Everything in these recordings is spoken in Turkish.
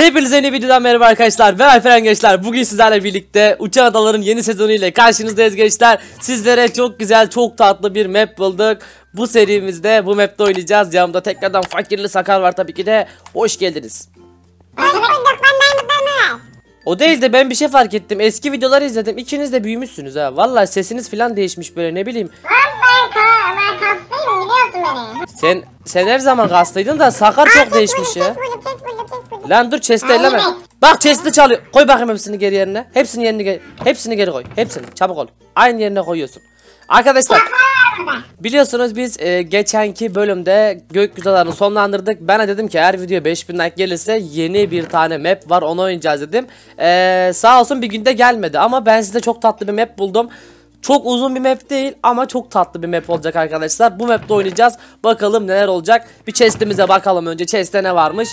Hepinize yeni videodan merhaba arkadaşlar. Ben Alperen Gençler. Bugün sizlerle birlikte Uçan Adaların yeni sezonu ile karşınızdayız gençler. Sizlere çok güzel, çok tatlı bir map bulduk. Bu serimizde bu mapte oynayacağız. Yanımda tekrardan fakirli Sakar var tabii ki de. Hoş geldiniz. O değil de ben bir şey fark ettim. Eski videoları izledim. İkiniz de büyümüşsünüz ha. Vallahi sesiniz falan değişmiş böyle ne bileyim. Sen sen her zaman kastıydın da Sakar çok değişmiş ya. Lan dur chest'i elleme. Bak chest'i çalıyor. Koy bakayım hepsini geri yerine. Hepsini yerine geri, hepsini geri koy. Hepsini çabuk ol. Aynı yerine koyuyorsun. Arkadaşlar biliyorsunuz biz e, geçenki bölümde gökyüzülerini sonlandırdık. Ben de dedim ki eğer video 5000 like gelirse yeni bir tane map var onu oynayacağız dedim. E, sağ olsun bir günde gelmedi ama ben size çok tatlı bir map buldum. Çok uzun bir map değil ama çok tatlı bir map olacak arkadaşlar. Bu map'te oynayacağız. Bakalım neler olacak. Bir chest'imize bakalım önce. Chest'te ne varmış?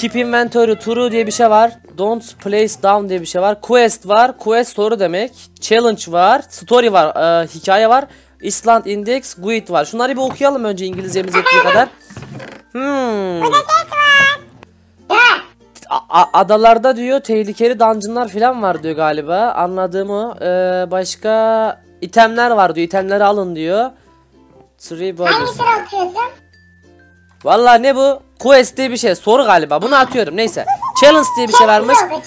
Keep inventory true diye bir şey var. Don't place down diye bir şey var. Quest var. Quest soru demek. Challenge var. Story var. Ee, hikaye var. Island Index, Guide var. Şunları bir okuyalım önce İngilizcemiz yettiği kadar. Hmm. A- adalarda diyor tehlikeli dungeonlar falan var diyor galiba. Anladığım o. Ee, başka itemler var diyor. İtemleri alın diyor. Three bodies. Hangisini? Vallahi ne bu? Quest diye bir şey. Soru galiba. Bunu atıyorum. Neyse. Challenge diye bir şey varmış. Challenge.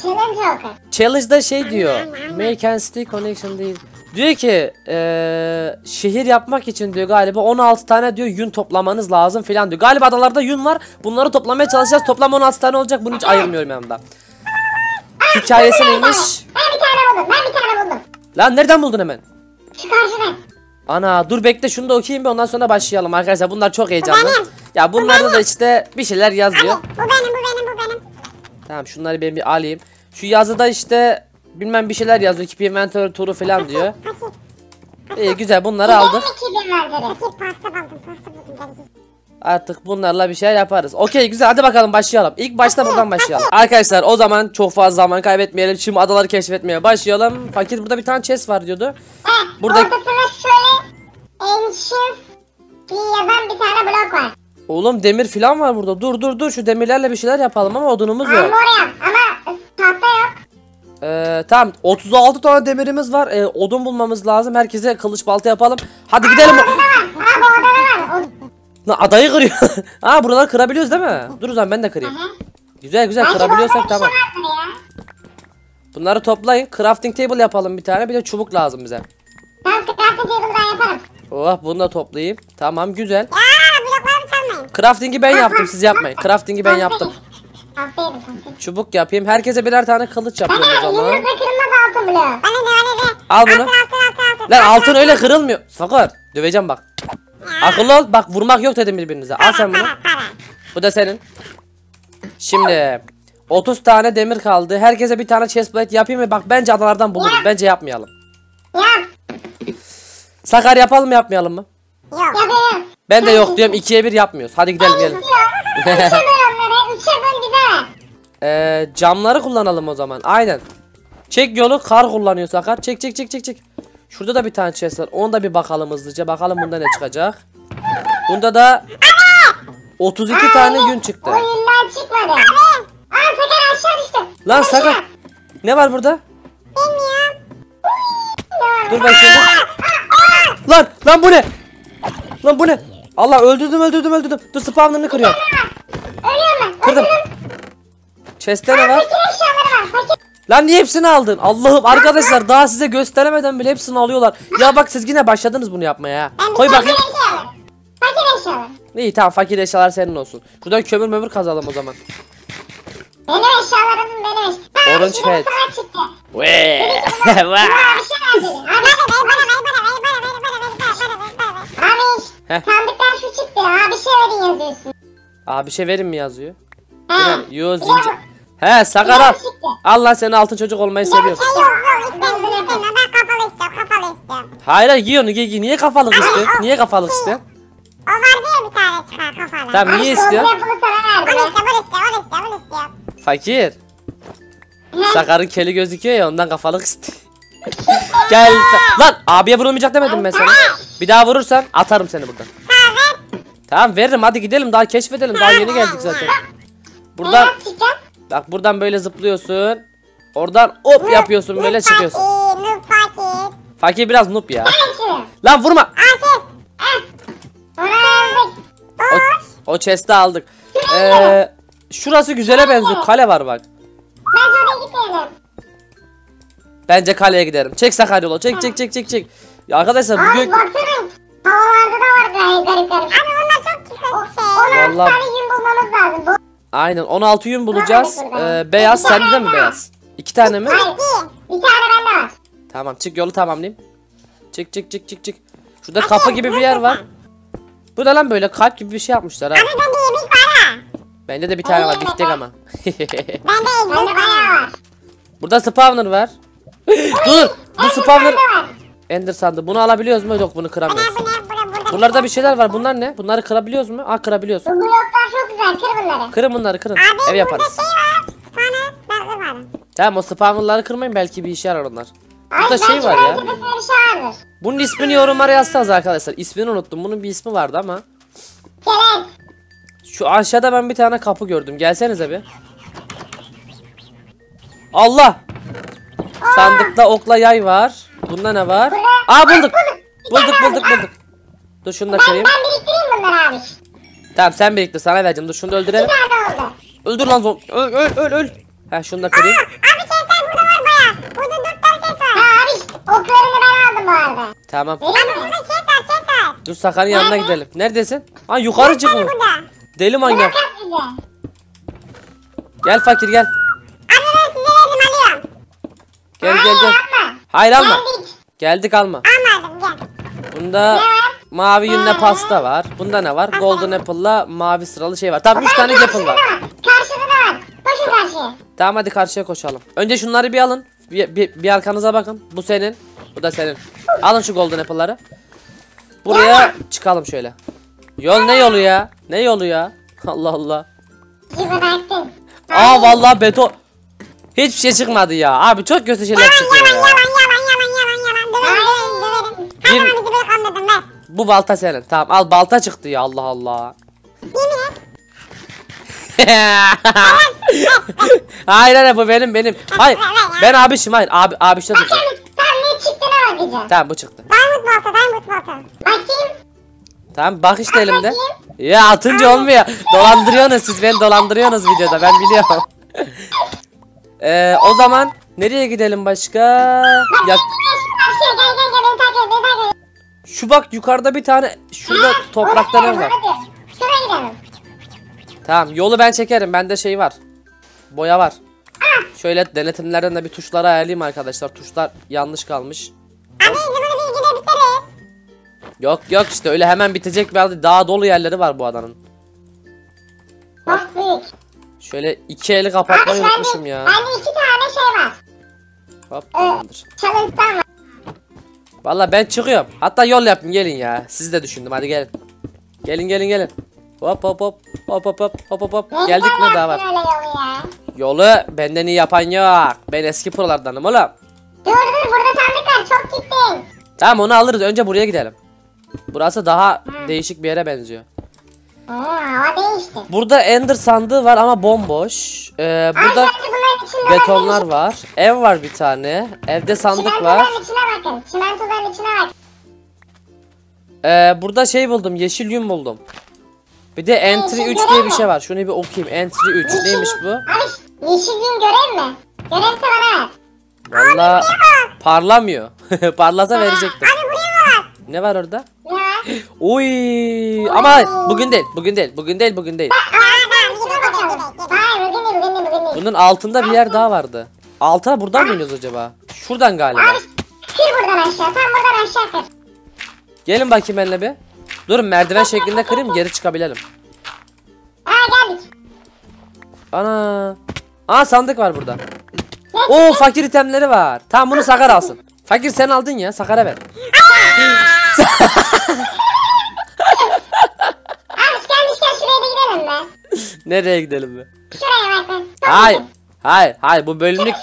Challenge'da şey diyor. Make and stick connection değil. Diyor ki eee, şehir yapmak için diyor galiba 16 tane diyor yün toplamanız lazım filan diyor. Galiba adalarda yün var. Bunları toplamaya çalışacağız. Toplam 16 tane olacak. Bunu hiç ayırmıyorum yanımda. Hikayesi neymiş? Ben bir tane buldum ben bir tane buldum. Lan nereden buldun hemen? Şu karşıdan. Ana dur bekle şunu da okuyayım bir ondan sonra başlayalım arkadaşlar. Bunlar çok heyecanlı. benim. Ya bunlarda da işte bir şeyler yazıyor. Bu benim bu benim bu benim. Tamam şunları ben bir alayım. Şu yazıda işte bilmem bir şeyler yazıyor. Keep inventory turu falan diyor. İyi güzel bunları aldık. Benim 2000 var dedi. Fakir pasta buldum pasta buldum. Gel gel. Artık bunlarla bir şey yaparız. Okey güzel hadi bakalım başlayalım. İlk başta buradan başlayalım. Arkadaşlar o zaman çok fazla zaman kaybetmeyelim. Şimdi adaları keşfetmeye başlayalım. Fakir burada bir tane chest var diyordu. Heh, Burada- ortasında şöyle ancient bir yazan bir tane blok var. Oğlum demir falan var burada. Dur dur dur şu demirlerle bir şeyler yapalım ama odunumuz yok. Armor yap ama. Ee, tamam 36 tane demirimiz var. Ee, odun bulmamız lazım. Herkese kılıç balta yapalım. Hadi gidelim. Lan adayı kırıyor. ha buraları kırabiliyoruz değil mi? Dur o zaman ben de kırayım. Güzel güzel Belki kırabiliyorsak tamam. şey. Bunları toplayın. Crafting table yapalım bir tane. Bir de çubuk lazım bize. Ben crafting table'dan yaparım. Oh bunu da toplayayım. Tamam güzel. Ya bloklarımı çalmayın. Crafting'i ben yaptım siz yapmayın. Crafting'i ben yaptım. Aferin aferin. Çubuk yapayım. Herkese birer tane kılıç yapıyorum o de zaman. elimizde kırılmaz altın. Bana ne bana ne. Al bunu. Altın altın altın. Lan altın öyle kırılmıyor. Sakar. Döveceğim bak. Akıllı ol. Bak vurmak yok dedim birbirinize. Al sen bunu. Bu da senin. Şimdi 30 tane demir kaldı. Herkese bir tane chestplate yapayım mı? Bak bence adalardan buluruz. Bence yapmayalım. Yap. Sakar yapalım mı yapmayalım mı? Yok. Yapıyorum. Ben de yok diyorum. ikiye bir yapmıyoruz. Hadi gidelim gelin. Yok. Ee, camları kullanalım o zaman. Aynen. Çek yolu kar kullanıyor Sakar. Çek çek çek çek çek. Şurada da bir tane chest var. Onu da bir bakalım hızlıca. Bakalım bunda ne çıkacak. Bunda da 32 tane gün çıktı. Oyundan çıkmadı. Aa Sakar aşağı düştü. Lan Sakar. Ne var burada? Bilmiyorum. Dur bakayım. Lan lan bu ne? Lan bu ne? Allah öldürdüm öldürdüm öldürdüm. Dur spawnlarını kırıyorum. Ölüyorum ben. Kırdım. Chest'te ne var? Lan niye hepsini aldın? Allah'ım arkadaşlar daha size gösteremeden bile hepsini alıyorlar. Ya bak siz yine başladınız bunu yapmaya ya. Ben Koy bakayım. Fakir eşyaları. İyi tamam fakir eşyalar senin olsun. Şuradan kömür mömür kazalım o zaman. Benim eşyalarımın benim eşyalarım. Orange head. Ve. Şey. Abi. Abi sandıktan şu çıktı. Abi bir şey verin yazıyorsun. Aa bir şey verin mi yazıyor? Ha. Yo zincir. He sakar al. Allah seni altın çocuk olmayı seviyorum. Yok yok istemiyorum istemiyorum. Ben kapalı istiyorum kapalı istiyorum. Hayır hayır giy onu giy giy. Niye kafalık istiyorsun? Niye kafalık istiyorsun? O vardı ya bir tane çıkar kafalı. Tamam niye istiyorsun? Bunu sana verdim. Onu istiyorum onu istiyorum onu istiyorum onu istiyorum. Fakir. Sakarın keli gözüküyor ya ondan kafalık istiyor. Gel. Lan abiye vurulmayacak demedim ben sana. Bir daha vurursan atarım seni buradan. Tamam ver. Tamam veririm hadi gidelim daha keşfedelim daha yeni geldik zaten. Buradan? Bak buradan böyle zıplıyorsun. Oradan hop yapıyorsun böyle çıkıyorsun. Fakir, noob fakir. Fakir biraz noob ya. Lan vurma. Onu aldık. O, o chest'i aldık. Ee, şurası güzele benziyor. Kale var bak. Ben oraya gitmeyelim. Bence kaleye giderim. Çek Sakaryolu. Çek çek çek çek çek. Ya arkadaşlar bu Abi gök... baksana. Havalarda da var garip garip garip. Abi onlar çok güzel şey. 16 Vallahi- tane yün bulmamız lazım. Bu Aynen 16 yün bulacağız. Ee, beyaz sende de mi beyaz? İki tane mi? Hayır. Bir tane bende var. Tamam çık yolu tamamlayayım. Çık çık çık çık çık. Şurada kapı gibi bir yer var. Bu da lan böyle kalp gibi bir şey yapmışlar ha. Abi bende yemek var ha. Bende de bir tane var biftek ama. Bende yemek var. Burada spawner var. Dur bu spawner ender sandı. Bunu alabiliyoruz mu? Yok bunu Bu ne kıramıyoruz. Bu ne burada burada. Buralarda bir şeyler var. Bunlar ne? Bunları kırabiliyoruz mu? Aa kırabiliyoruz. Bu bloklar çok güzel. Kır bunları. Kırın bunları kırın. Abi Ev yaparız. şey var. Spana. Ben kırmadım. Tamam o spawnerları kırmayın belki bir işe yarar onlar. Ay, Burada şey var ya. şey. Bunun ismini yorumlara yazsanız arkadaşlar. İsmini unuttum. Bunun bir ismi vardı ama. Kelek. Şu aşağıda ben bir tane kapı gördüm. Gelsenize bir. Allah! Sandıkta okla yay var. Bunda ne var? Aa bulduk. Bulduk bulduk bulduk. Dur şunu da Ben, kırayım. ben biriktireyim bunları abi. Tamam sen biriktir sana vereceğim. Dur şunu da Bir öldürelim. tane oldu. Öldür lan zombi. Öl öl öl öl. Ha şunu da kırayım. Abi sesler burada var baya. Burada dört tane ses var. Ha abi oklarını ben aldım bu arada. Tamam. Abi burada ses var ses var. Dur Sakar'ın yanına gidelim. Neredesin? Ha yukarı çıkmış. burada. Deli manyak. Gel fakir gel. Abi ben size verdim alıyorum. Gel Hayır, gel gel. yapma. Hayır alma. Geldik. Geldik alma. Almadım gel. Bunda mavi yünle pasta var. Bunda ne var? Golden Apple'la mavi sıralı şey var. Tamam 3 tane apple var. Karşıda da var. Koşun karşıya. Tamam hadi karşıya koşalım. Önce şunları bir alın. Bir, bir, bir arkanıza bakın. Bu senin. Bu da senin. Alın şu Golden Apple'ları. Buraya çıkalım şöyle. Yol ne yolu ya? Ne yolu ya? Allah Allah. Aa vallahi beton. Hiçbir şey çıkmadı ya. Abi çok kötü şeyler çıkıyor ya. Bu balta senin. Tamam al balta çıktı ya Allah Allah. Hayır hayır bu benim benim. Hayır ben abişim hayır abi abişte duracağım. Bakalım tam ne çıktığına bakacağım. Tamam bu çıktı. Diamond balta diamond balta. Bakayım. Tamam bak işte elimde. Ya atınca olmuyor. Dolandırıyorsunuz siz beni dolandırıyorsunuz videoda ben biliyorum. Ee, o zaman nereye gidelim başka? Ya şu bak yukarıda bir tane şurada Ha, toprakta ne var? Tamam yolu ben çekerim. Bende şey var. Boya var. Şöyle denetimlerden de bir tuşları ayarlayayım arkadaşlar. Tuşlar yanlış kalmış. Abi. Yok yok işte öyle hemen bitecek bir daha dolu yerleri var bu adanın. Büyük. Şöyle iki eli kapatmayı unutmuşum ya. bende iki tane şey var. Hop tamamdır. Challenge'dan var. Valla ben çıkıyorum. Hatta yol yapın gelin ya. Siz de düşündüm hadi gelin. Gelin gelin gelin. Hop hop hop. Hop hop hop hop hop hop. Geldik mi daha var? yolu benden iyi yapan yok. Ben eski prolardanım oğlum. Dur dur burada sandık var çok gittin. Tamam onu alırız. Önce buraya gidelim. Burası daha değişik bir yere benziyor. Oo hava değişti. Burada ender sandığı var ama bomboş. Ee, burada betonlar var. Ev var bir tane. Evde sandık var. Çimentoların içine bakın. Çimentoların içine bak. Ee, burada şey buldum. Yeşil yün buldum. Bir de entry Yeşil 3 görev diye bir şey var. Şunu bir okuyayım. Entry 3 Yeşil- neymiş bu? Abi yeşil gün görev mi? Görevse bana ver. Valla parlamıyor. Parlasa verecektim. Abi buraya bak. Ne var orada? Ne Uy ama bugün değil. Bugün değil. Bugün değil. Bugün değil. Aa tamam gidelim bakalım. Hayır bugün değil bugün değil bugün değil. Bunun altında bir yer daha vardı. Alta buradan mı iniyoruz acaba? Şuradan galiba. Abi kır buradan aşağı. Tam buradan aşağı kır. Gelin bakayım benimle bir. Durun merdiven şeklinde kırayım geri çıkabilelim. Aa geldik. Ana. Aa sandık var burada. Oo fakir itemleri var. Tamam bunu Sakar alsın. Fakir sen aldın ya Sakar'a ver. Abi gelmişken şuraya da gidelim be. Nereye gidelim be? Şuraya bak be. Çok Hayır. Hayır. Hayır bu bölümlük.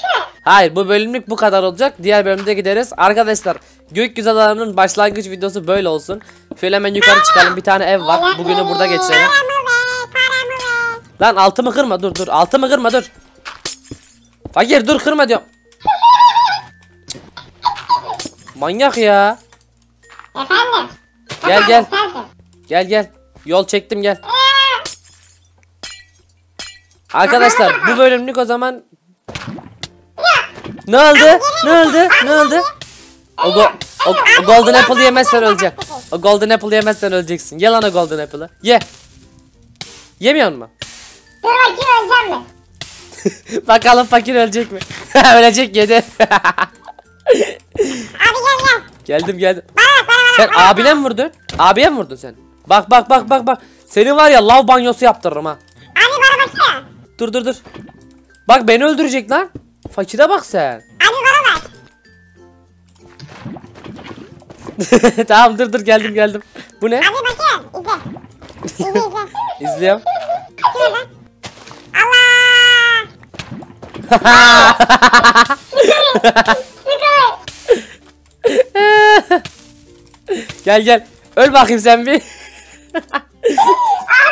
Hayır bu bölümlük bu kadar olacak. Diğer bölümde gideriz. Arkadaşlar gökyüzü adalarının başlangıç videosu böyle olsun. Şöyle hemen yukarı çıkalım. Bir tane ev var. Bugünü burada geçirelim. Lan altımı kırma dur dur. Altımı kırma dur. Fakir dur kırma diyorum. Manyak ya. Efendim. Gel, gel. Gel gel. Yol çektim gel. Arkadaşlar bu bölümlük o zaman Ne oldu? Ne oldu? Ne oldu? O, go- o, o golden apple yemezsen öleceksin. O golden apple yemezsen öleceksin. Ye lan o golden apple'ı. Ye. Yemiyor mu? Dur bakayım öleceğim mi? Bakalım fakir ölecek mi? Ölecek yedi. Abi gel gel. Geldim geldim. Sen abine mi vurdun? Abiye mi vurdun sen? Bak bak bak bak bak. Seni var ya lav banyosu yaptırırım ha. Abi bana baksana. Dur dur dur. Bak beni öldürecek lan. Fakire bak sen. Abi bana bak. tamam dur dur geldim geldim. Bu ne? Abi bakayım. İzle. İzle izle. İzliyorum. Allah. gel gel. Öl bakayım sen bir.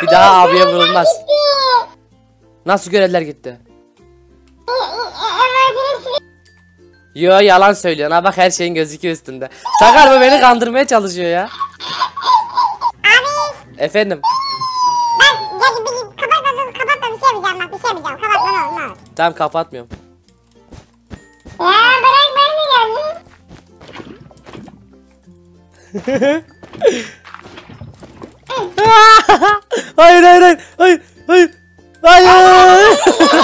bir daha abiye vurulmaz. Nasıl görevler gitti? Yo yalan söylüyorsun ha bak her şeyin gözüküyor üstünde. Sakar bu beni kandırmaya çalışıyor ya. Abi Efendim. ben gel bir kapatma dur kapatma bir şey yapacağım bak bir şey yapacağım kapatma ne olur ne olur. Tamam kapatmıyorum. Ya bırak hayır hayır hayır hayır hayır hayır.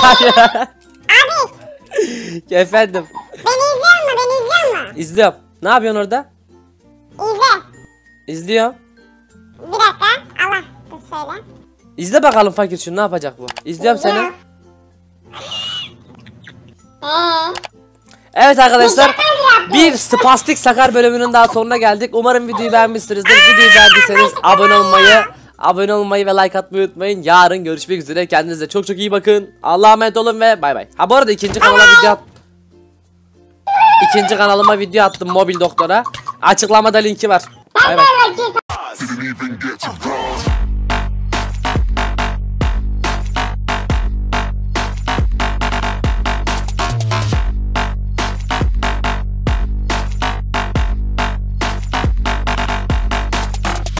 hayır. Abi Efendim. beni izliyor mu beni izliyor mu? İzliyorum. Ne yapıyorsun orada? İzle. İzliyorum. Bir dakika Allah dur söyle. İzle bakalım fakir şunu ne yapacak bu? İzliyorum seni. Eee. Evet arkadaşlar bir spastik sakar bölümünün daha sonuna geldik. Umarım videoyu beğenmişsinizdir. Videoyu beğendiyseniz abone olmayı, abone olmayı ve like atmayı unutmayın. Yarın görüşmek üzere. Kendinize çok çok iyi bakın. Allah'a emanet olun ve bay bay. Ha bu arada ikinci kanala video at. İkinci kanalıma video attım mobil doktora. Açıklamada linki var. Bay bay.